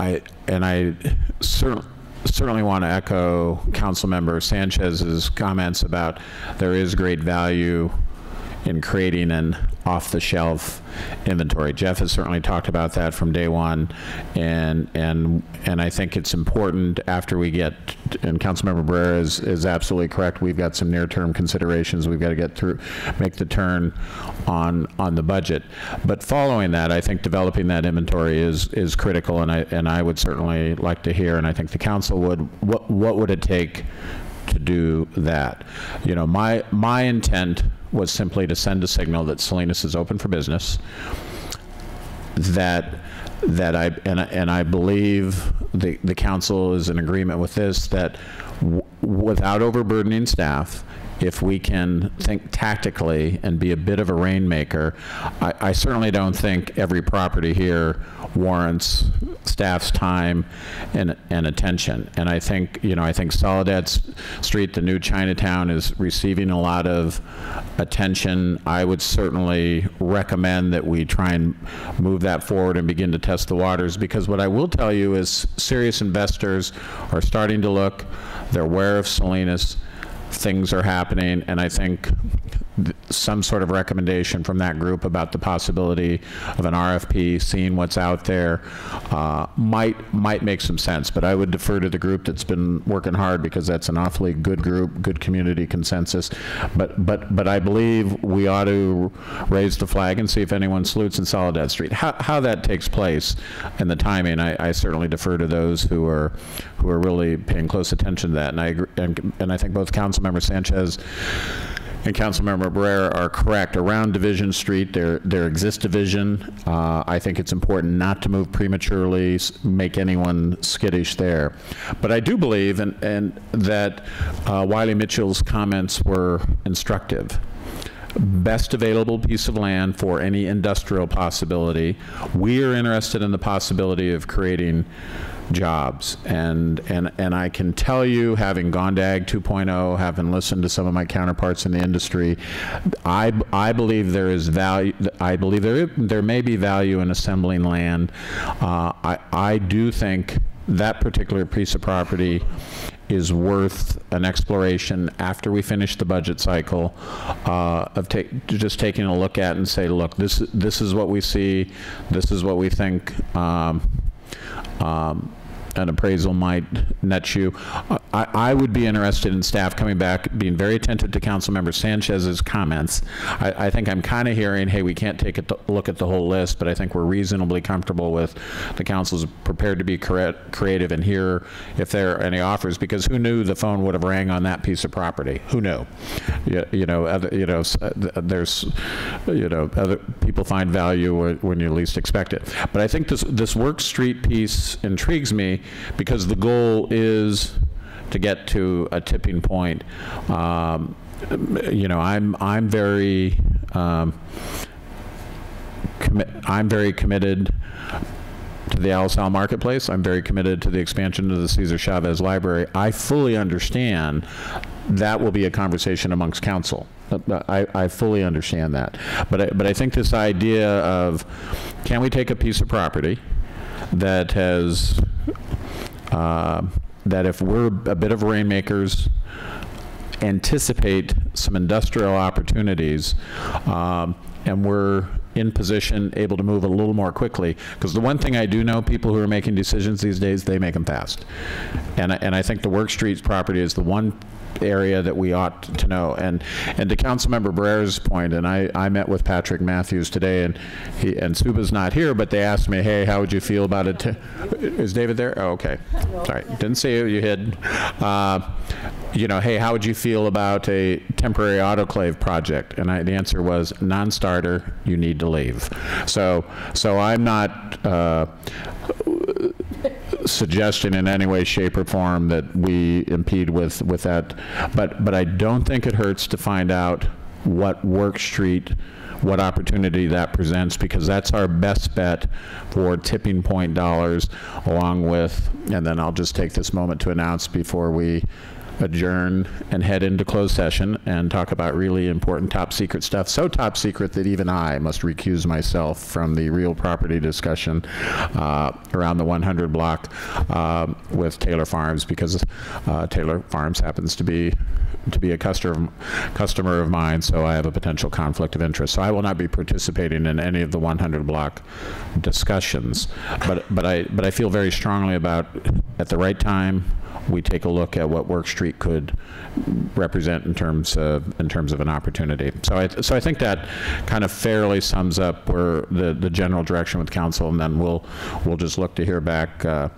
I, and I cer- certainly want to echo Councilmember Sanchez's comments about there is great value in creating an off-the-shelf inventory. Jeff has certainly talked about that from day one, and, and, and I think it's important after we get, and Councilmember Barrera is, is absolutely correct, we've got some near-term considerations, we've got to get through, make the turn on, on the budget. But following that, I think developing that inventory is, is critical, and I, and I would certainly like to hear, and I think the council would, what, what would it take to do that. You know, my, my intent was simply to send a signal that Salinas is open for business, that, that I, and and I believe the, the council is in agreement with this, that without overburdening staff, if we can think tactically and be a bit of a rainmaker, I, I certainly don't think every property here warrants staff's time and, and attention. And I think, you know, I think Soledad Street, the new Chinatown, is receiving a lot of attention. I would certainly recommend that we try and move that forward and begin to test the waters, because what I will tell you is serious investors are starting to look, they're aware of Salinas, things are happening, and I think some sort of recommendation from that group about the possibility of an RFP, seeing what's out there, uh, might, might make some sense. But I would defer to the group that's been working hard, because that's an awfully good group, good community consensus. But, but, but I believe we ought to raise the flag and see if anyone salutes in Soledad Street. How, how that takes place and the timing, I, I certainly defer to those who are, who are really paying close attention to that. And I, agree- and, and I think both Councilmember Sanchez and Councilmember Barrera are correct. Around Division Street, there, there exists division. Uh, I think it's important not to move prematurely, make anyone skittish there. But I do believe and, and that uh, Wiley Mitchell's comments were instructive best available piece of land for any industrial possibility. We are interested in the possibility of creating jobs. And, and, and I can tell you, having gone to Ag 2.0, having listened to some of my counterparts in the industry, I, I believe there is value, I believe there, there may be value in assembling land. Uh, I, I do think that particular piece of property is worth an exploration after we finish the budget cycle uh, of take, just taking a look at and say, look, this, this is what we see, this is what we think um, um, an appraisal might net you. I, I would be interested in staff coming back, being very attentive to Councilmember Sanchez's comments. I, I think I'm kind of hearing, hey, we can't take a look at the whole list, but I think we're reasonably comfortable with the council's prepared to be creative and hear if there are any offers, because who knew the phone would have rang on that piece of property? Who knew? You, you know, other, you know, uh, th- there's, you know, other people find value when, when you least expect it. But I think this this Work Street piece intrigues me because the goal is to get to a tipping point. Um, you know, I'm I'm very um. I'm very committed to the Alisal Marketplace. I'm very committed to the expansion of the Cesar Chavez Library. I fully understand that will be a conversation amongst council. I, I fully understand that. But I, but I think this idea of, can we take a piece of property that has, uh, that if we're a bit of rainmakers, anticipate some industrial opportunities, um, and we're in position, able to move a little more quickly. Because the one thing I do know, people who are making decisions these days, they make them fast. And, and I think the Work Streets property is the one area that we ought to know. And, and to Councilmember Barrera's point, and I, I met with Patrick Matthews today, and he, and Suba's not here, but they asked me, hey, how would you feel about it? Is David there? Oh, okay. Sorry, didn't see you, you hid. Uh, You know, hey, how would you feel about a temporary autoclave project? And I, the answer was, non-starter, you need to leave. So, so I'm not, uh, suggestion in any way, shape, or form that we impede with, with that. But, but I don't think it hurts to find out what Work Street, what opportunity that presents, because that's our best bet for tipping point dollars, along with, and then I'll just take this moment to announce before we adjourn and head into closed session and talk about really important top secret stuff. So top secret that even I must recuse myself from the real property discussion uh, around the 100 block uh, with Taylor Farms because uh, Taylor Farms happens to be to be a customer customer of mine, so I have a potential conflict of interest. So I will not be participating in any of the 100 block discussions. But but I but I feel very strongly about at the right time we take a look at what Work Street could represent in terms of in terms of an opportunity. So I so I think that kind of fairly sums up where the the general direction with council, and then we'll we'll just look to hear back. Uh,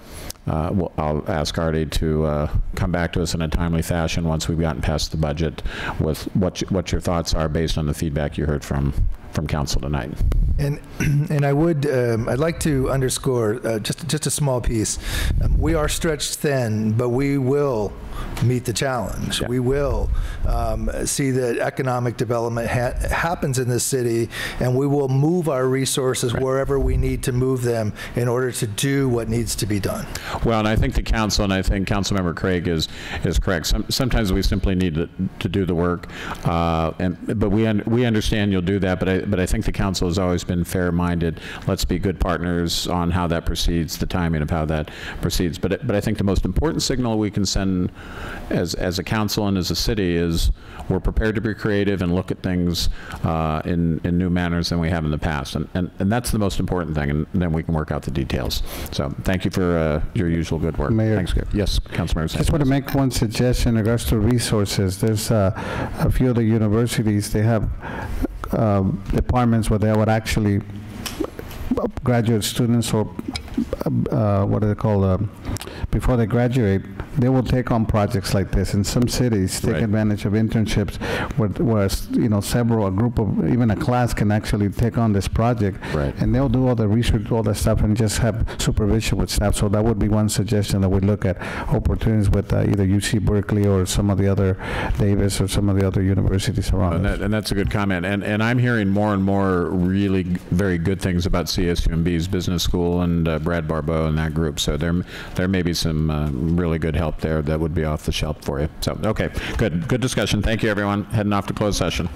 uh, we'll, I'll ask Artie to uh, come back to us in a timely fashion once we've gotten past the budget with what what your thoughts are based on the feedback you heard from from council tonight. And, and I would, um, I'd like to underscore uh, just, just a small piece. Um, we are stretched thin, but we will meet the challenge. Yeah. We will um, see that economic development ha- happens in this city, and we will move our resources wherever we need to move them in order to do what needs to be done. Well, and I think the council, and I think Councilmember Craig is, is correct. Some, sometimes we simply need to, to do the work, uh, and, but we, un, we understand you'll do that, but I, but I think the council has always been fair-minded. Let's be good partners on how that proceeds, the timing of how that proceeds. But, but I think the most important signal we can send as, as a council and as a city is we're prepared to be creative and look at things uh, in, in new manners than we have in the past. And, and, and that's the most important thing, and then we can work out the details. So thank you for uh, your usual good work. Mayor. Thanks. Yes, Councilmember I Just want to make one suggestion in regards to resources. There's uh, a few of the universities, they have um, departments where they would actually, graduate students or, uh, what do they call, um, before they graduate, they will take on projects like this. In some cities, take Right. advantage of internships where, where, you know, several, a group of, even a class can actually take on this project. Right. And they'll do all the research, all that stuff, and just have supervision with staff. So that would be one suggestion that we look at opportunities with uh, either UC Berkeley or some of the other Davis or some of the other universities around us. that, and that's a good comment. And, and I'm hearing more and more really very good things about CSUMB's business school and uh, Brad Barbeau and that group. So there, there may be some uh, really good help there that would be off the shelf for you. So, okay, good, good discussion. Thank you, everyone. Heading off to closed session.